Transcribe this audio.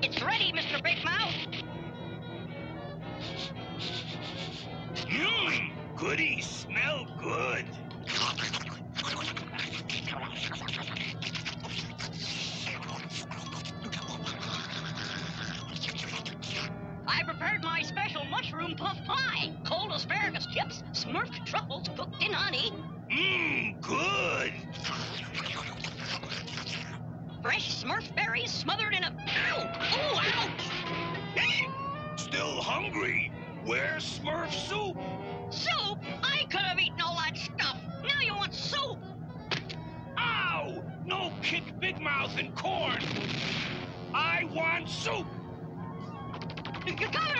It's ready, Mr. Big Mouth. Mmm, goodies smell good. I prepared my special mushroom puff pie. Cold asparagus chips, smurfed truffles cooked in honey, Mmm, good. fresh smurf berries smothered in a... hungry? Where's Smurf soup? Soup? I could have eaten all that stuff. Now you want soup? Ow! No kick Big Mouth and corn. I want soup. You're coming